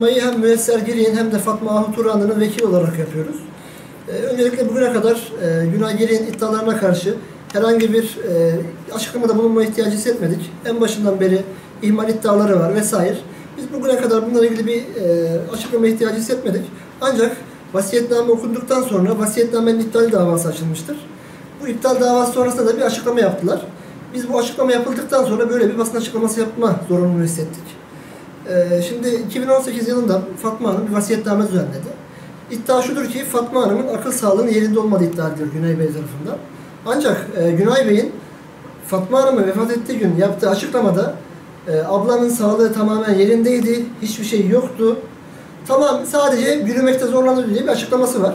Mayı hem Müesser Giri'nin hem de Fatma Ahu Turan'ın vekil olarak yapıyoruz. Ee, öncelikle bugüne kadar e, Giri'nin iddialarına karşı herhangi bir e, açıklamada bulunma ihtiyacı hissetmedik. En başından beri ihmal iddiaları var vesaire. Biz bugüne kadar bununla ilgili bir e, açıklama ihtiyacı hissetmedik. Ancak vasiyetname okunduktan sonra vasiyetnamenin iptal davası açılmıştır. Bu iptal davası sonrasında da bir açıklama yaptılar. Biz bu açıklama yapıldıktan sonra böyle bir basın açıklaması yapma zorunluluğu hissettik. Ee, şimdi 2018 yılında Fatma Hanım bir vasiyetname düzenledi. İddia şudur ki Fatma Hanım'ın akıl sağlığının yerinde olmadığı iddia ediliyor Günay Bey tarafından. Ancak e, Günay Bey'in Fatma Hanım'ın vefat ettiği gün yaptığı açıklamada e, ablanın sağlığı tamamen yerindeydi, hiçbir şey yoktu. Tamam sadece yürümekte zorlanıyor diye bir açıklaması var.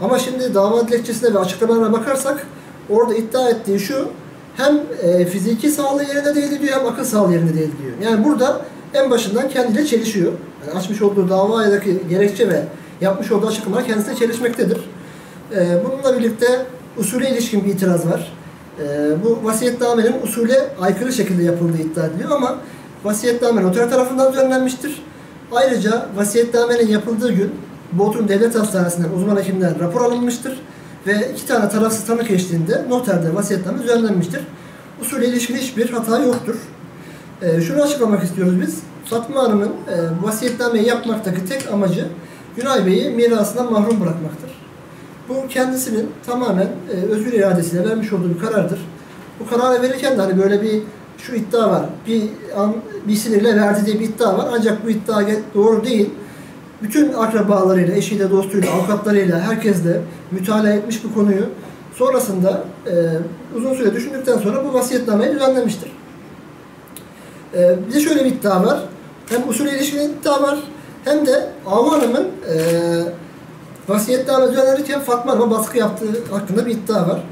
Ama şimdi dava dilekçesine ve açıklamalarına bakarsak orada iddia ettiği şu hem e, fiziki sağlığı yerinde değil diyor hem akıl sağlığı yerinde değil diyor. Yani burada en başından kendiyle çelişiyor. Yani açmış olduğu davadaki gerekçe ve yapmış olduğu açıklamalar kendisine çelişmektedir. Ee, bununla birlikte usule ilişkin bir itiraz var. Ee, bu vasiyetnamenin usule aykırı şekilde yapıldığı iddia ediliyor ama vasiyetname noter tarafından düzenlenmiştir. Ayrıca vasiyetnamenin yapıldığı gün Bodrum Devlet Hastanesi'nden uzman hekimden rapor alınmıştır ve iki tane tarafsız tanık eşliğinde noterde vasiyetname düzenlenmiştir. Usule ilişkin hiçbir hata yoktur. E, şunu açıklamak istiyoruz biz. Fatma Hanım'ın e, vasiyetnameyi yapmaktaki tek amacı Günay Bey'i mirasından mahrum bırakmaktır. Bu kendisinin tamamen e, özgür iradesiyle vermiş olduğu bir karardır. Bu kararı verirken de hani böyle bir şu iddia var. Bir an bir sinirle verdi diye bir iddia var. Ancak bu iddia doğru değil. Bütün akrabalarıyla, eşiyle, dostuyla, avukatlarıyla, herkesle mütalaa etmiş bu konuyu. Sonrasında e, uzun süre düşündükten sonra bu vasiyetnameyi düzenlemiştir. Ee, bir de şöyle bir iddia var. Hem usul ilişkin iddia var hem de Ahu Hanım'ın e, vasiyetname düzenlenirken Fatma Hanım'a baskı yaptığı hakkında bir iddia var.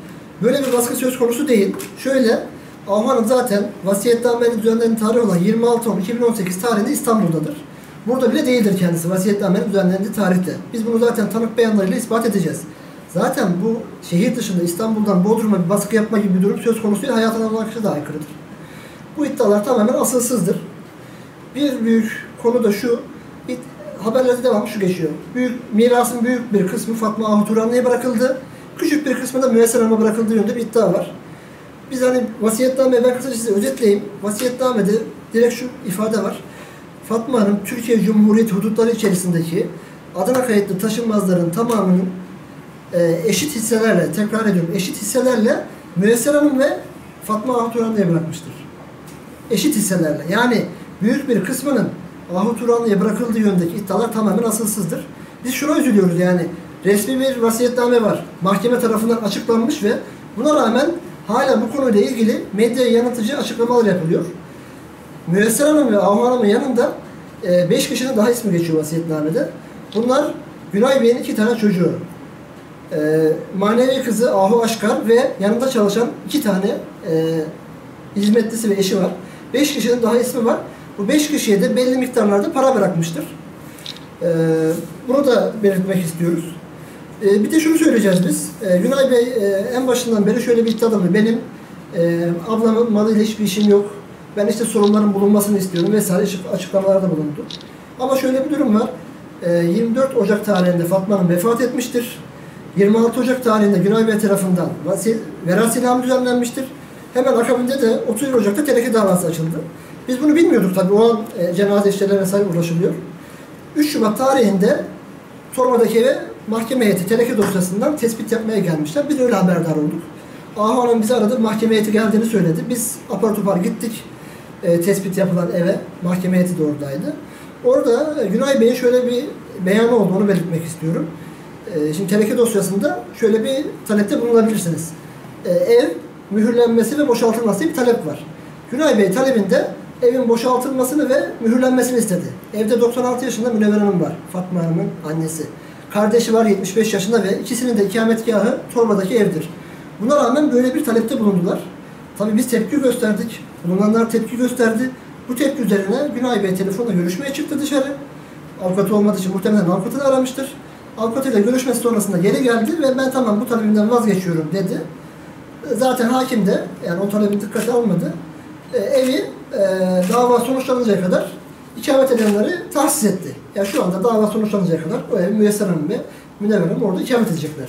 Böyle bir baskı söz konusu değil. Şöyle Ahu Hanım zaten vasiyetnamenin düzenlenen tarih olan 26 10 2018 tarihinde İstanbul'dadır. Burada bile değildir kendisi vasiyetnamenin düzenlendiği tarihte. Biz bunu zaten tanık beyanlarıyla ispat edeceğiz. Zaten bu şehir dışında İstanbul'dan Bodrum'a bir baskı yapma gibi bir durum söz konusu değil. Hayatın anlayışı da aykırıdır. Bu iddialar tamamen asılsızdır. Bir büyük konu da şu, haberlerde devam şu geçiyor. Büyük, mirasın büyük bir kısmı Fatma Ahu Turanlı'ya bırakıldı. Küçük bir kısmı da Müesser Hanım'a bırakıldığı yönde bir iddia var. Biz hani vasiyetname, ben kısaca size özetleyeyim. Vasiyetnamede direkt şu ifade var. Fatma Hanım Türkiye Cumhuriyeti hudutları içerisindeki adına kayıtlı taşınmazların tamamının e, eşit hisselerle, tekrar ediyorum eşit hisselerle Müesser Hanım ve Fatma Ahu Turanlı'ya bırakmıştır eşit hisselerle. Yani büyük bir kısmının Ahu Turanlı'ya bırakıldığı yöndeki iddialar tamamen asılsızdır. Biz şuna üzülüyoruz yani resmi bir vasiyetname var. Mahkeme tarafından açıklanmış ve buna rağmen hala bu konuyla ilgili medya yanıltıcı açıklamalar yapılıyor. Müesser Hanım ve Ahu Hanım'ın yanında 5 e, kişinin daha ismi geçiyor vasiyetnamede. Bunlar Günay Bey'in iki tane çocuğu. E, manevi kızı Ahu Aşkar ve yanında çalışan iki tane e, hizmetlisi ve eşi var. 5 kişinin daha ismi var. Bu 5 kişiye de belli miktarlarda para bırakmıştır. Ee, bunu da belirtmek istiyoruz. Ee, bir de şunu söyleyeceğiz biz. Ee, Günay Bey e, en başından beri şöyle bir iddiada Benim e, ablamın malıyla hiçbir işim yok. Ben işte sorunların bulunmasını istiyorum vesaire açıklamalarda bulundu. Ama şöyle bir durum var. E, 24 Ocak tarihinde Fatma Hanım vefat etmiştir. 26 Ocak tarihinde Günay Bey tarafından veras ilamı düzenlenmiştir. Hemen akabinde de 31 Ocak'ta teneke davası açıldı. Biz bunu bilmiyorduk tabii. O an e, cenaze işlerine vesaire ulaşılıyor. 3 Şubat tarihinde Torma'daki eve mahkeme heyeti teneke dosyasından tespit yapmaya gelmişler. Biz öyle haberdar olduk. Ahu Hanım bizi aradı. Mahkeme heyeti geldiğini söyledi. Biz apar topar gittik. E, tespit yapılan eve. Mahkeme heyeti de oradaydı. Orada e, Günay Bey'in şöyle bir beyanı olduğunu belirtmek istiyorum. E, şimdi teneke dosyasında şöyle bir talepte bulunabilirsiniz. E, ev mühürlenmesi ve boşaltılması bir talep var. Günay Bey talebinde evin boşaltılmasını ve mühürlenmesini istedi. Evde 96 yaşında Münevver Hanım var. Fatma Hanım'ın annesi. Kardeşi var 75 yaşında ve ikisinin de ikametgahı Torba'daki evdir. Buna rağmen böyle bir talepte bulundular. Tabii biz tepki gösterdik. Bulunanlar tepki gösterdi. Bu tepki üzerine Günay Bey telefonla görüşmeye çıktı dışarı. Avukatı olmadığı için muhtemelen avukatını aramıştır. Avukatıyla görüşmesi sonrasında geri geldi ve ben tamam bu talebimden vazgeçiyorum dedi. Zaten hakim de yani o talebin dikkate almadı. E, evi e, dava sonuçlanıncaya kadar ikamet edenleri tahsis etti. Yani şu anda dava sonuçlanıncaya kadar o ev Müyesser Hanım ve Münevver orada ikamet edecekler.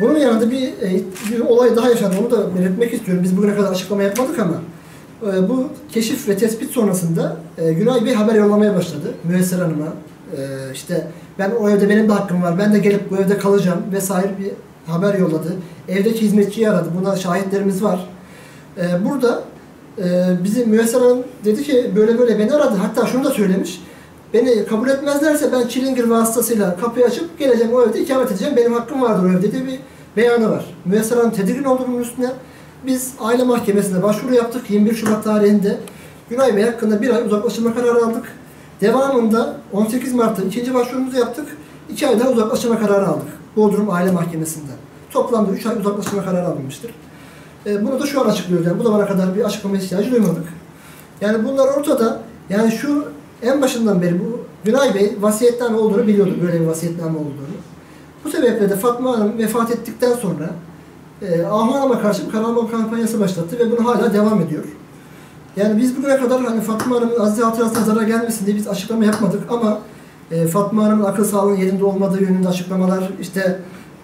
Bunun yanında bir, e, bir olay daha yaşandı. Onu da belirtmek istiyorum. Biz bugüne kadar açıklama yapmadık ama e, bu keşif ve tespit sonrasında e, Günay Bey haber yollamaya başladı. Müyesser Hanım'a. E, işte ben o evde benim de hakkım var. Ben de gelip bu evde kalacağım vesaire bir haber yolladı. Evdeki hizmetçiyi aradı. Buna şahitlerimiz var. E, burada e, bizi Müyesser Hanım dedi ki böyle böyle beni aradı. Hatta şunu da söylemiş. Beni kabul etmezlerse ben çilingir vasıtasıyla kapıyı açıp geleceğim o evde ikamet edeceğim. Benim hakkım vardır o evde diye bir beyanı var. Müyesser Hanım tedirgin oldu bunun üstüne. Biz aile mahkemesine başvuru yaptık 21 Şubat tarihinde. Günay Bey hakkında bir ay uzaklaştırma kararı aldık. Devamında 18 Mart'ta ikinci başvurumuzu yaptık. 2 ay daha uzaklaştırma kararı aldık. Bodrum Aile Mahkemesi'nde. Toplamda 3 ay uzaklaştırma kararı alınmıştır. E, bunu da şu an açıklıyoruz. Yani bu zamana kadar bir açıklama ihtiyacı duymadık. Yani bunlar ortada. Yani şu en başından beri bu Günay Bey vasiyetname olduğunu biliyordu. Böyle bir vasiyetname olduğunu. Bu sebeple de Fatma Hanım vefat ettikten sonra e, Ahu Hanım'a karşı bir karalama kampanyası başlattı ve bunu hala devam ediyor. Yani biz bugüne kadar hani Fatma Hanım'ın aziz hatırasına zarar gelmesin diye biz açıklama yapmadık ama e, Fatma Hanım'ın akıl sağlığı yerinde olmadığı yönünde açıklamalar, işte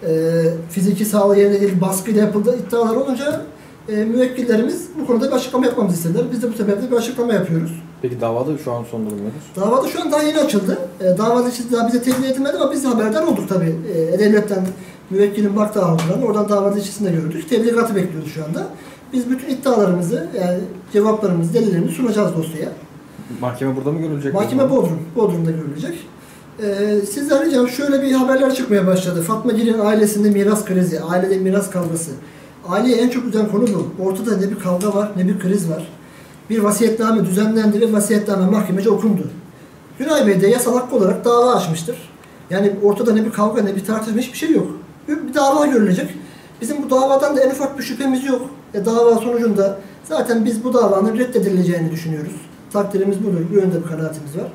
e, fiziki sağlığı yerinde değil baskıyla yapıldığı iddialar olunca e, müvekkillerimiz bu konuda bir açıklama yapmamızı istediler. Biz de bu sebeple bir açıklama yapıyoruz. Peki davada şu an son durum nedir? Davada şu an daha yeni açıldı. E, davada için daha bize tebliğ edilmedi ama biz de haberdar olduk tabii. E, devletten müvekkilin baktığı havlularını oradan davada içerisinde gördük. Tebligatı bekliyoruz şu anda. Biz bütün iddialarımızı, yani cevaplarımızı, delillerimizi sunacağız dosyaya. Mahkeme burada mı görülecek? Mahkeme Bodrum, Bodrum'da görülecek. Ee, sizden şöyle bir haberler çıkmaya başladı. Fatma Gil'in ailesinde miras krizi, ailede miras kavgası. Aileye en çok üzen konu bu. Ortada ne bir kavga var, ne bir kriz var. Bir vasiyetname düzenlendi ve vasiyetname mahkemece okundu. Günay Bey de yasal hakkı olarak dava açmıştır. Yani ortada ne bir kavga ne bir tartışma hiçbir şey yok. Bir dava görülecek. Bizim bu davadan da en ufak bir şüphemiz yok. E, dava sonucunda zaten biz bu davanın reddedileceğini düşünüyoruz. Takdirimiz budur. Bu yönde bir kanaatimiz var.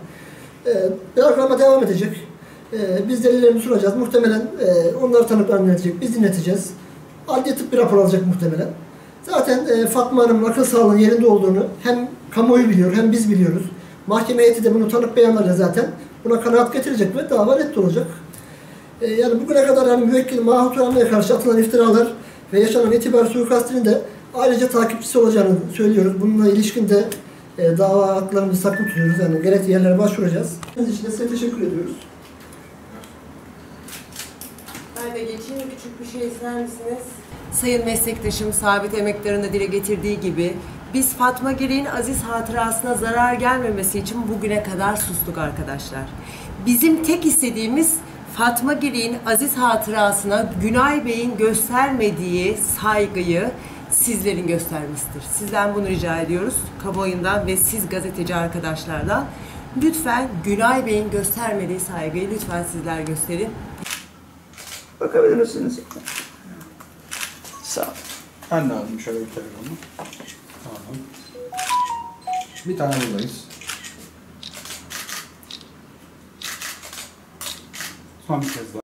Yargılama devam edecek. E, biz delillerimizi sunacağız. Muhtemelen e, onları tanıklarını dinletecek. Biz dinleteceğiz. Adli tıp bir rapor alacak muhtemelen. Zaten e, Fatma Hanım'ın akıl sağlığının yerinde olduğunu hem kamuoyu biliyor hem biz biliyoruz. Mahkeme heyeti de bunu tanık beyanlarıyla zaten buna kanaat getirecek ve dava reddolacak. E, yani bugüne kadar hani müvekkil Mahmut Hanım'a karşı atılan iftiralar ve yaşanan itibar suikastinin de ayrıca takipçisi olacağını söylüyoruz. Bununla ilişkin de e, dava haklarımızı saklı tutuyoruz. Yani gerekli yerlere başvuracağız. Bunun için de size teşekkür ediyoruz. Ben de geçeyim küçük bir şey ister misiniz? Sayın meslektaşım Sabit Emektar'ın da dile getirdiği gibi biz Fatma Giri'nin aziz hatırasına zarar gelmemesi için bugüne kadar sustuk arkadaşlar. Bizim tek istediğimiz Fatma Giri'nin aziz hatırasına Günay Bey'in göstermediği saygıyı sizlerin göstermesidir. Sizden bunu rica ediyoruz. Kamuoyundan ve siz gazeteci arkadaşlardan. Lütfen Günay Bey'in göstermediği saygıyı lütfen sizler gösterin. Bakabilir misiniz? Sağ ol. Ben de aldım şöyle bir telefonu. Tamam. Bir tane buradayız. Son bir kez daha.